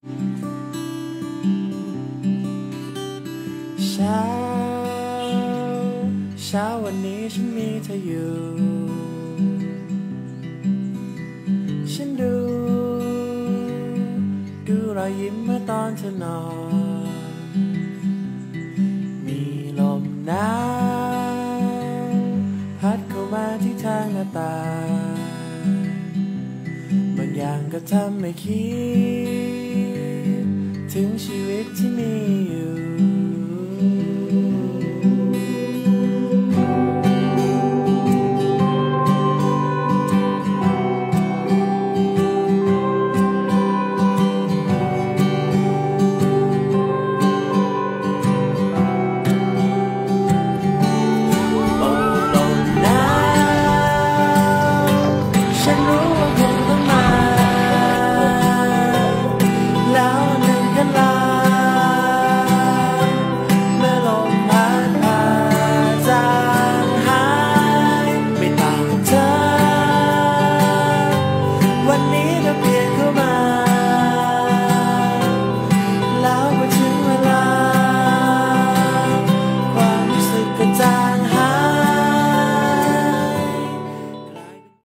เช้า เช้าวันนี้ฉันมีเธออยู่ ฉันดู ดูรอยยิ้มเมื่อตอนเธอนอน มีลมหนาวพัดเข้ามาที่ทางหน้าต่างบางอย่างก็ทำให้คิด ถึงาย